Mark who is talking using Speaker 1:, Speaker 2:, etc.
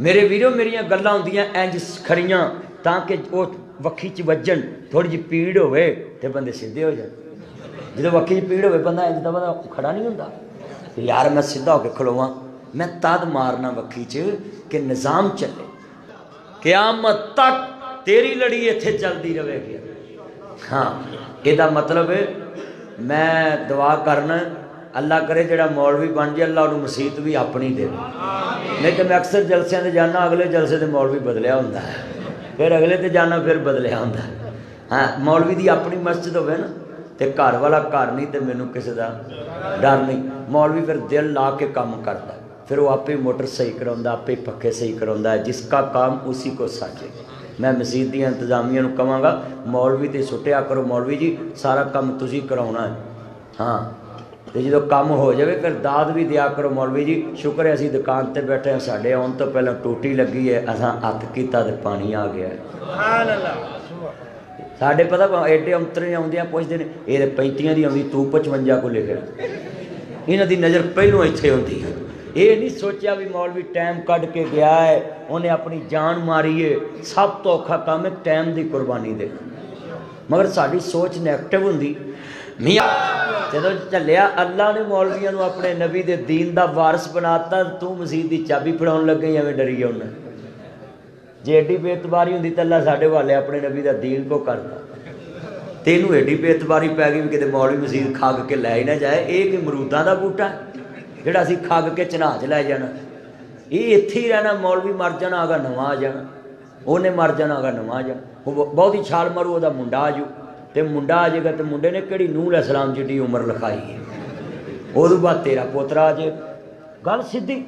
Speaker 1: میرے ویرو میری گلاں ہوندیاں انج کھڑیاں تاکہ وہ وکھی چ وجن، تھوڑی جی پیڑ ہوئے تو بندے سیدھے ہو جان۔ جدو وکھی چ پیڑ ہوئے بندہ انج دا بندہ کھڑا نہیں ہوندا۔ یار، میں سیدھا ہو کے کھلواں میں تد مارنا وکھی چ کہ نظام چلے۔ قیامت تک تیری لڑی اتنے چلتی رہے گی۔ ہاں یہ مطلب میں دعا کرنا ਅੱਲਾ ਕਰੇ ਜਿਹੜਾ ਮੌਲਵੀ ਬਣ ਜੇ, ਅੱਲਾ ਉਹਨੂੰ ਮਸੀਤ ਵੀ ਆਪਣੀ ਦੇਵੇ ਨਹੀਂ ਤੇ ਮੈਂ ਅਕਸਰ ਜਲਸਿਆਂ ਤੇ ਜਾਣਾ ਅਗਲੇ ਜਲਸੇ ਤੇ ਮੌਲਵੀ ਬਦਲਿਆ ਹੁੰਦਾ ਹੈ। ਫਿਰ ਅਗਲੇ ਤੇ ਜਾਣਾ ਫਿਰ ਬਦਲਿਆ ਹੁੰਦਾ ਹੈ। ਹਾਂ, ਮੌਲਵੀ ਦੀ ਆਪਣੀ ਮਸਜਿਦ ਹੋਵੇ ਨਾ, ਤੇ ਘਰ ਵਾਲਾ ਘਰ ਨਹੀਂ ਤੇ ਮੈਨੂੰ ਕਿਸੇ ਦਾ ਡਰ ਨਹੀਂ। ਮੌਲਵੀ ਫਿਰ ਦਿਲ ਲਾ ਕੇ ਕੰਮ ਕਰਦਾ। ਫਿਰ ਉਹ ਆਪੇ ਮੋਟਰ ਸਹੀ ਕਰਾਉਂਦਾ, ਆਪੇ ਪੱਖੇ ਸਹੀ ਕਰਾਉਂਦਾ ਜਿਸ ਦਾ ਕੰਮ ਉਸੇ ਕੋ ਸਾਜੇ। ਮੈਂ ਮਸਜਿਦ ਦੀਆਂ ਇੰਤਜ਼ਾਮੀਆਂ ਨੂੰ ਕਹਾਂਗਾ ਮੌਲਵੀ ਤੇ ਸੁੱਟਿਆ ਕਰੋ ਮੌਲਵੀ ਜੀ, ਸਾਰਾ ਕੰਮ ਤੁਸੀਂ ਕਰਾਉਣਾ ਹੈ। ਹਾਂ। تو جی کام ہو جائے کرد بھی دیا کرو مولوی جی شکر ہے اِسی دکان پہ بیٹھے ساڈے آن تو پہلے ٹوٹی لگی ہے اصا ات کیا پانی آ گیا پتا ایڈے اوترے آدھے پوچھتے نہیں یہ پینتی کی آپ پچوجا کل یہ نظر پہلو اتنے ہوں یہ نہیں سوچیا بھی مولوی ٹائم کڈ کے گیا ہے انہیں اپنی جان ماری ہے سب تو اوکھا کام ٹائم کی قربانی دے مگر ساری سوچ نیگٹو ہوں جدو چلیا اللہ نے مولویا نو اپنے نبی دے دین دا وارث بناتا تو مسیح دی چابی پڑھاؤن لگ گئی ایویں ڈری گیا انہیں جی ایڈی بےتباری ہوندی تو اللہ ساڈے والے اپنے نبی دا دین کو کرتا تینوں ایڈی بےتباری پی گئی بھی کتنے مولوی مسیح کھگ کے لے ہی نہ جائے یہ کہ مروداں دا بوٹا ہے جڑا اسی کھگ کے چناہ چ لے جانا یہ اتھے ہی رہنا مولوی مر جانا اگر نواں آ جانا انہیں مر جانا اگر نواں آ جانا بہت ہی چھال مارو وہ منڈا آ جاؤ ਤੇ ਮੁੰਡਾ ਆ ਜਾਏਗਾ ਤੇ ਮੁੰਡੇ ਨੇ ਕਿਹੜੀ ਨੂਹ ਅਲੈਹਿਸਲਾਮ ਜਿੱਡੀ ਉਮਰ ਲਿਖਾਈ ਹੈ? ਉਹਦੋਂ ਬਾਅਦ ਤੇਰਾ ਪੋਤਰਾ ਆ ਜੇ। ਗੱਲ ਸਿੱਧੀ।